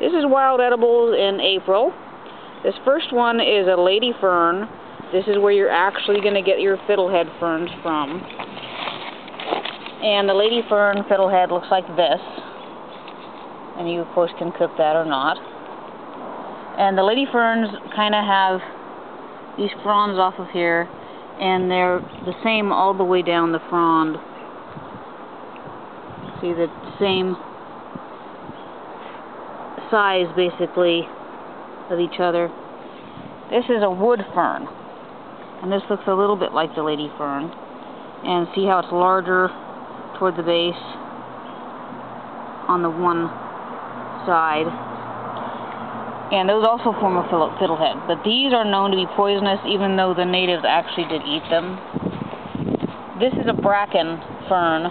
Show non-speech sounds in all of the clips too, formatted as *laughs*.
This is wild edibles in April. This first one is a lady fern. This is where you're actually going to get your fiddlehead ferns from. And the lady fern fiddlehead looks like this. And you, of course, can cook that or not. And the lady ferns kind of have these fronds off of here, and they're the same all the way down the frond. See the same size basically of each other. This is a wood fern. And this looks a little bit like the lady fern. And see how it's larger toward the base on the one side. And those also form a fiddlehead. But these are known to be poisonous even though the natives actually did eat them. This is a bracken fern.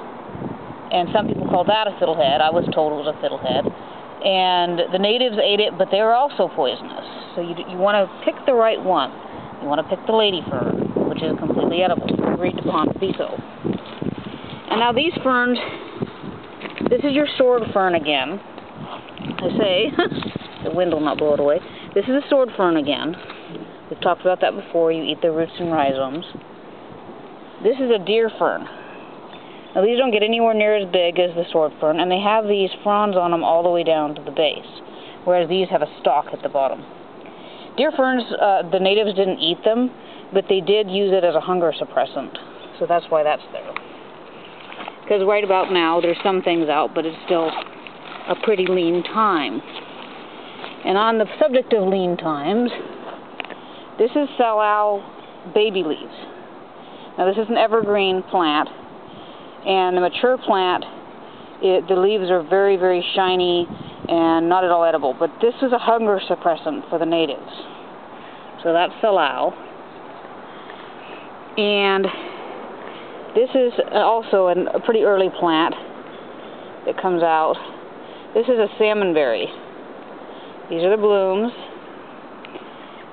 And some people call that a fiddlehead. I was told it was a fiddlehead and the natives ate it, but they were also poisonous. So you, you want to pick the right one. You want to pick the lady fern, which is completely edible, agreed upon to be so. And now these ferns, this is your sword fern again. I say, *laughs* the wind will not blow it away. This is a sword fern again. We've talked about that before. You eat the roots and rhizomes. This is a deer fern. Now these don't get anywhere near as big as the sword fern, and they have these fronds on them all the way down to the base, whereas these have a stalk at the bottom. Deer ferns, uh, the natives didn't eat them, but they did use it as a hunger suppressant, so that's why that's there. Because right about now, there's some things out, but it's still a pretty lean time. And on the subject of lean times, this is salal baby leaves. Now this is an evergreen plant, and the mature plant, it, the leaves are very, very shiny and not at all edible. But this is a hunger suppressant for the natives. So that's salal. And this is also an, a pretty early plant that comes out. This is a salmonberry. These are the blooms.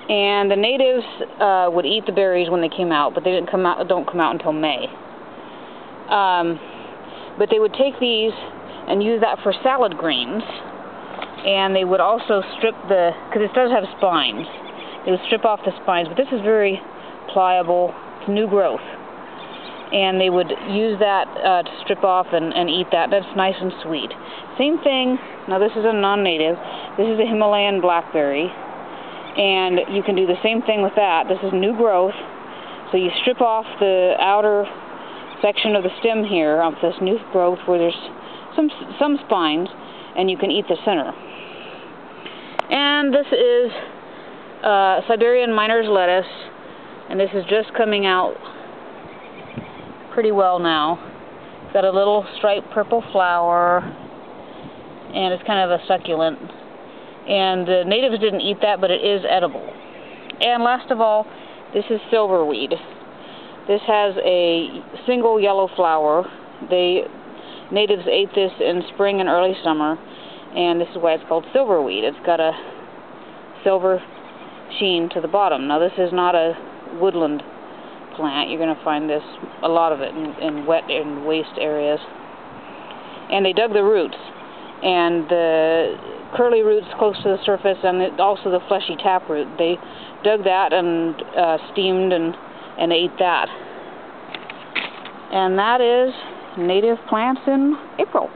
And the natives uh, would eat the berries when they came out, but they didn't come out, don't come out until May. Um, but they would take these and use that for salad greens. And they would also strip the, because it does have spines, they would strip off the spines, but this is very pliable, it's new growth. And they would use that uh, to strip off and, and eat that. That's nice and sweet. Same thing, now this is a non-native, this is a Himalayan blackberry. And you can do the same thing with that. This is new growth. So you strip off the outer section of the stem here of this new growth where there's some some spines and you can eat the center. And this is uh, Siberian miner's lettuce and this is just coming out pretty well now. It's got a little striped purple flower and it's kind of a succulent. And the natives didn't eat that, but it is edible. And last of all, this is silverweed. This has a single yellow flower. The natives ate this in spring and early summer, and this is why it's called silverweed. It's got a silver sheen to the bottom. Now this is not a woodland plant. You're going to find this, a lot of it, in, in wet and waste areas. And they dug the roots, and the curly roots close to the surface, and also the fleshy taproot. They dug that and uh, steamed and and ate that. And that is native plants in April.